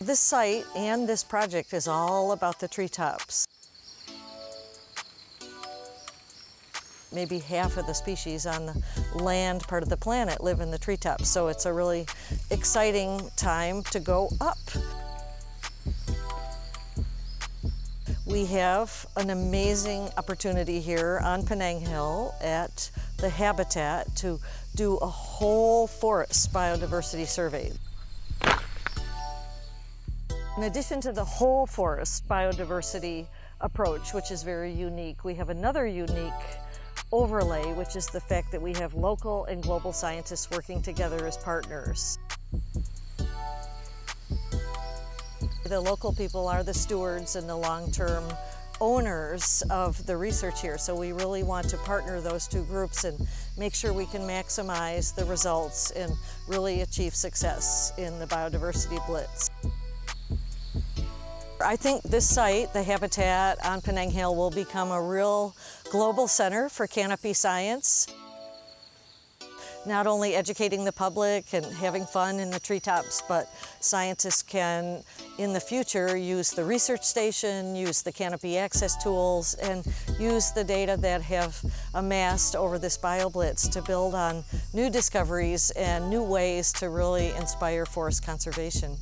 This site and this project is all about the treetops. Maybe half of the species on the land part of the planet live in the treetops, so it's a really exciting time to go up. We have an amazing opportunity here on Penang Hill at the Habitat to do a whole forest biodiversity survey. In addition to the whole forest biodiversity approach, which is very unique, we have another unique overlay, which is the fact that we have local and global scientists working together as partners. The local people are the stewards and the long-term owners of the research here, so we really want to partner those two groups and make sure we can maximize the results and really achieve success in the biodiversity blitz. I think this site, the Habitat on Penang Hill, will become a real global center for canopy science. Not only educating the public and having fun in the treetops, but scientists can, in the future, use the research station, use the canopy access tools, and use the data that have amassed over this BioBlitz to build on new discoveries and new ways to really inspire forest conservation.